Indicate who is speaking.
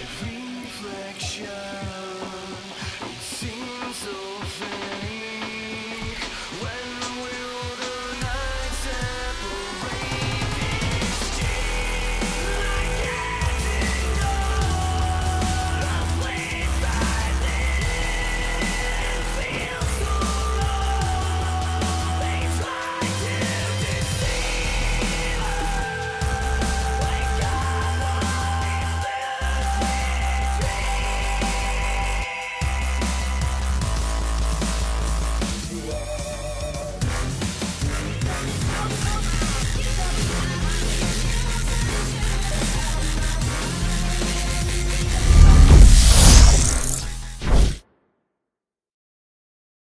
Speaker 1: reflection.